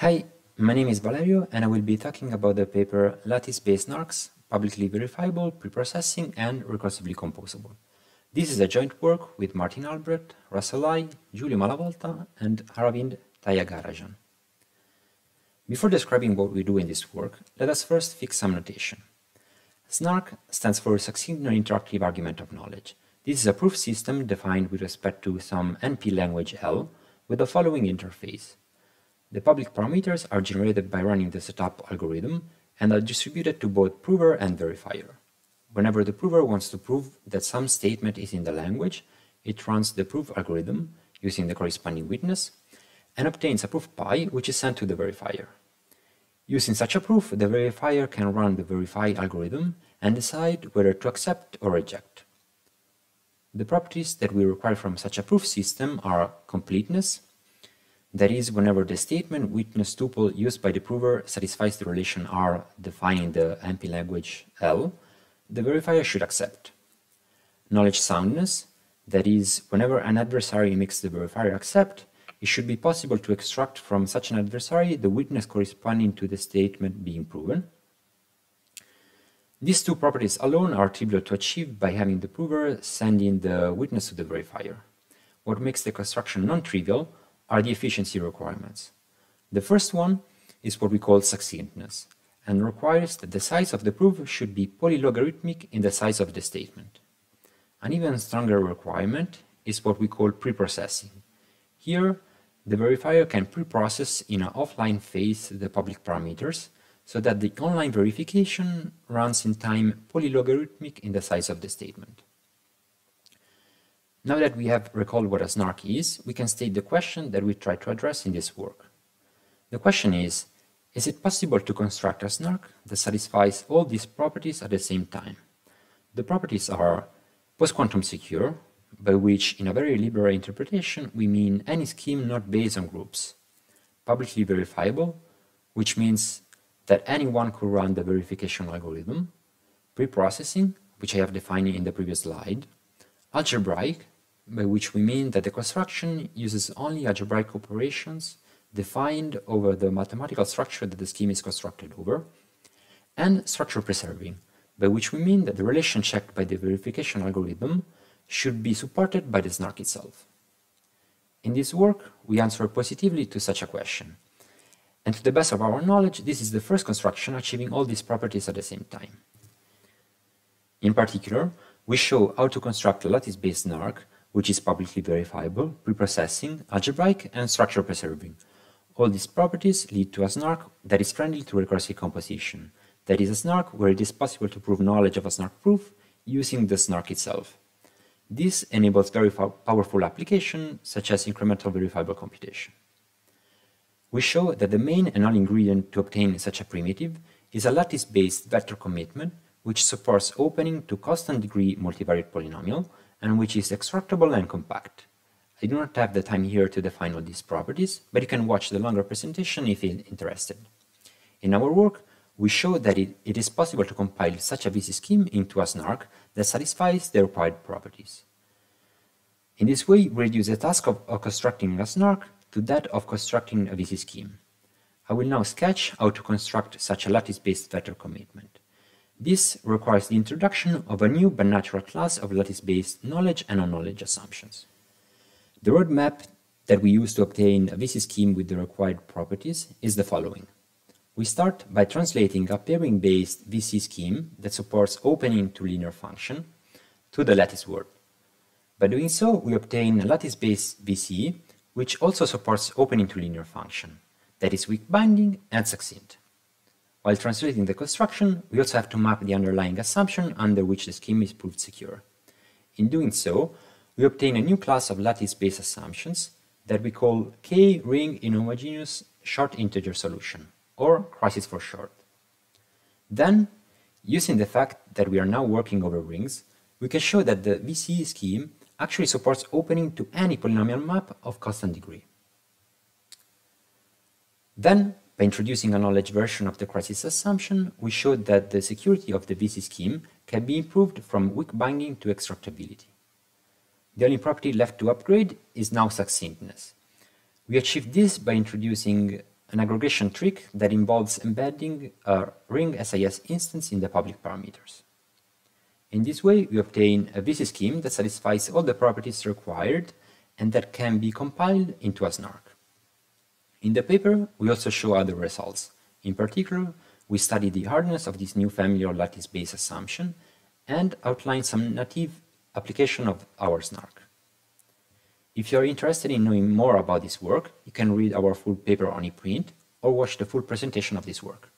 Hi, my name is Valerio and I will be talking about the paper Lattice-based SNARKs, publicly verifiable, preprocessing and recursively composable. This is a joint work with Martin Albrecht, Russell Lai, Giulio Malavolta and Aravind Thyagarajan. Before describing what we do in this work, let us first fix some notation. SNARK stands for Succinct Non-Interactive Argument of Knowledge. This is a proof system defined with respect to some NP language L with the following interface. The public parameters are generated by running the setup algorithm and are distributed to both prover and verifier. Whenever the prover wants to prove that some statement is in the language, it runs the proof algorithm using the corresponding witness and obtains a proof pi which is sent to the verifier. Using such a proof, the verifier can run the verify algorithm and decide whether to accept or reject. The properties that we require from such a proof system are completeness, that is, whenever the statement witness tuple used by the prover satisfies the relation R defined in the NP language L, the verifier should accept. Knowledge soundness, that is, whenever an adversary makes the verifier accept, it should be possible to extract from such an adversary the witness corresponding to the statement being proven. These two properties alone are trivial to achieve by having the prover sending the witness to the verifier. What makes the construction non-trivial are the efficiency requirements. The first one is what we call succinctness, and requires that the size of the proof should be polylogarithmic in the size of the statement. An even stronger requirement is what we call preprocessing. Here, the verifier can preprocess in an offline phase the public parameters so that the online verification runs in time polylogarithmic in the size of the statement. Now that we have recalled what a snark is, we can state the question that we try to address in this work. The question is, is it possible to construct a snark that satisfies all these properties at the same time? The properties are post-quantum secure, by which, in a very liberal interpretation, we mean any scheme not based on groups. Publicly verifiable, which means that anyone could run the verification algorithm. Preprocessing, which I have defined in the previous slide. Algebraic, by which we mean that the construction uses only algebraic operations defined over the mathematical structure that the scheme is constructed over, and structure preserving, by which we mean that the relation checked by the verification algorithm should be supported by the SNARK itself. In this work, we answer positively to such a question. And to the best of our knowledge, this is the first construction achieving all these properties at the same time. In particular, we show how to construct a lattice-based SNARK which is publicly verifiable, preprocessing, algebraic, and structure preserving. All these properties lead to a snark that is friendly to recursive composition. That is a snark where it is possible to prove knowledge of a snark proof using the snark itself. This enables very powerful applications such as incremental verifiable computation. We show that the main and only ingredient to obtain such a primitive is a lattice-based vector commitment which supports opening to constant degree multivariate polynomial and which is extractable and compact. I do not have the time here to define all these properties, but you can watch the longer presentation if you're interested. In our work, we show that it, it is possible to compile such a VC scheme into a snark that satisfies the required properties. In this way, we reduce the task of, of constructing a snark to that of constructing a VC scheme. I will now sketch how to construct such a lattice-based vector commitment. This requires the introduction of a new but natural class of lattice-based knowledge and non-knowledge assumptions. The roadmap that we use to obtain a VC scheme with the required properties is the following. We start by translating a pairing-based VC scheme that supports opening to linear function to the lattice world. By doing so, we obtain a lattice-based VC which also supports opening to linear function, that is weak binding and succinct. While translating the construction, we also have to map the underlying assumption under which the scheme is proved secure. In doing so, we obtain a new class of lattice-based assumptions that we call K-ring inhomogeneous short integer solution, or k-R-ISIS for short. Then, using the fact that we are now working over rings, we can show that the VC scheme actually supports opening to any polynomial map of constant degree. Then, by introducing a knowledge version of the k-R-ISIS assumption, we showed that the security of the VC scheme can be improved from weak binding to extractability. The only property left to upgrade is now succinctness. We achieved this by introducing an aggregation trick that involves embedding a ring SIS instance in the public parameters. In this way, we obtain a VC scheme that satisfies all the properties required and that can be compiled into a snark. In the paper, we also show other results. In particular, we study the hardness of this new family of lattice-based assumption and outline some native application of our snark. If you are interested in knowing more about this work, you can read our full paper on ePrint or watch the full presentation of this work.